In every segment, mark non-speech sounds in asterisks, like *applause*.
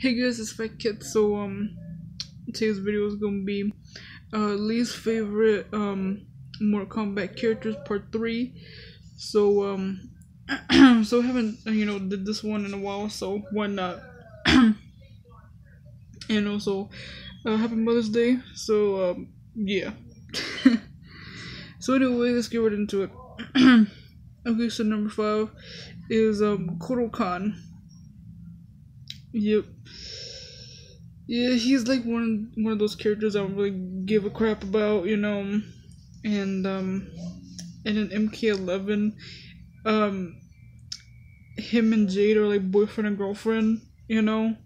Hey guys, it's Fat Kid. So um, today's video is gonna be uh least favorite um Mortal Kombat characters part three. So um, *clears throat* so I haven't uh, you know did this one in a while, so why not? *clears throat* and also, uh, happy Mother's Day. So um, yeah. *laughs* so anyway, let's get right into it. *clears throat* okay, so number five is um Kahn. Yep. Yeah, he's like one one of those characters I don't really give a crap about, you know. And um and in MK11, um him and Jade are like boyfriend and girlfriend, you know.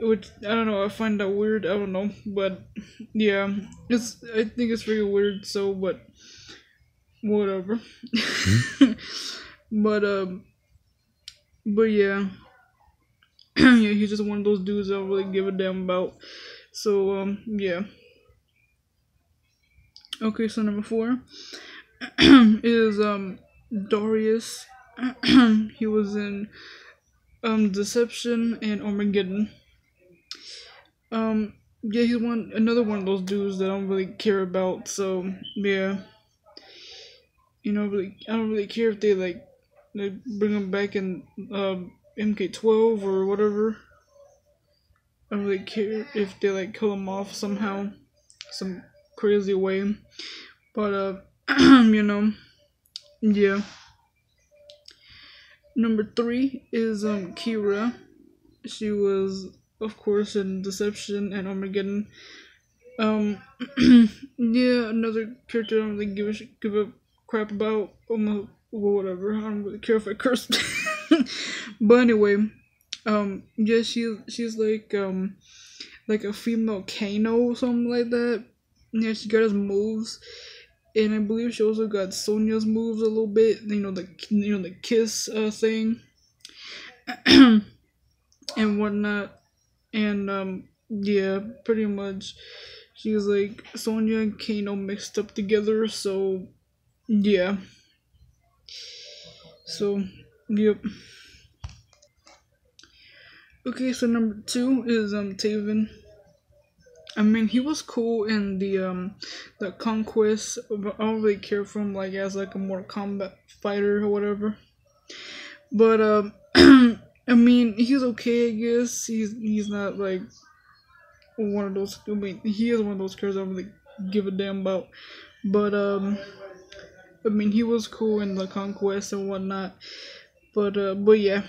Which I don't know, I find that weird, I don't know. But yeah, it's I think it's really weird, so but whatever. *laughs* but um but yeah. *clears throat* yeah, he's just one of those dudes I don't really give a damn about. So, um, yeah. Okay, so number four *clears throat* is um Darius. *clears throat* he was in um Deception and Armageddon. Um, yeah, he's one another one of those dudes that I don't really care about. So yeah, you know, really, I don't really care if they like they bring him back in um MK12 or whatever. I don't really care if they like kill him off somehow, some crazy way. But uh, *clears throat* you know, yeah. Number three is um Kira. She was, of course, in Deception and Armageddon. Um, *clears throat* yeah, another character I don't really give a give a crap about. Um, whatever. I don't really care if I curse. *laughs* *laughs* but anyway, um, yeah, she she's like um, like a female Kano or something like that. Yeah, she got his moves, and I believe she also got Sonya's moves a little bit. You know the you know the kiss uh, thing, *clears throat* and whatnot, and um, yeah, pretty much, she was like Sonya and Kano mixed up together. So, yeah. So, yep. Okay, so number two is um Taven. I mean, he was cool in the um the Konquest, but I don't really care for him like as like a Mortal Kombat fighter or whatever. But um, *clears throat* I mean, he's okay. I guess he's he's not like one of those. I mean, he is one of those characters I don't really give a damn about. But um, I mean, he was cool in the Konquest and whatnot. But uh, but yeah.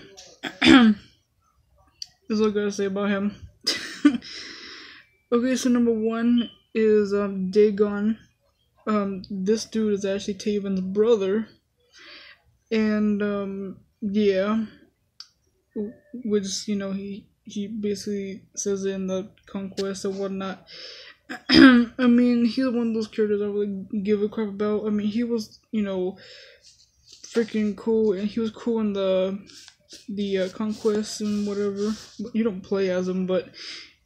That's all I gotta say about him. okay, so number one is um Daegon. Um, this dude is actually Taven's brother, and um, yeah, which you know he he basically says in the Konquest and whatnot. *clears throat* I mean, he's one of those characters I really give a crap about. I mean, he was you know freaking cool, and he was cool in the the uh, Konquest and whatever. You don't play as him, but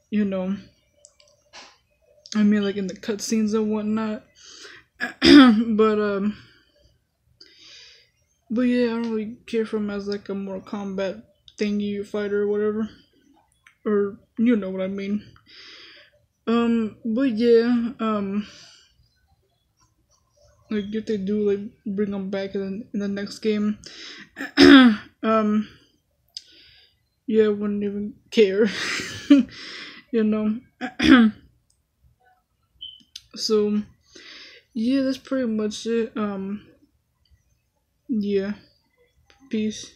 you know. I mean, like in the cutscenes and whatnot. *clears throat* but um. But yeah, I don't really care for him as like a Mortal Kombat thingy fighter or whatever. Or you know what I mean. Um, but yeah, um, like if they do like bring him back in, in the next game, *clears throat* um, yeah, wouldn't even care, *laughs* you know. *clears throat* so, yeah, that's pretty much it. Um, yeah, peace.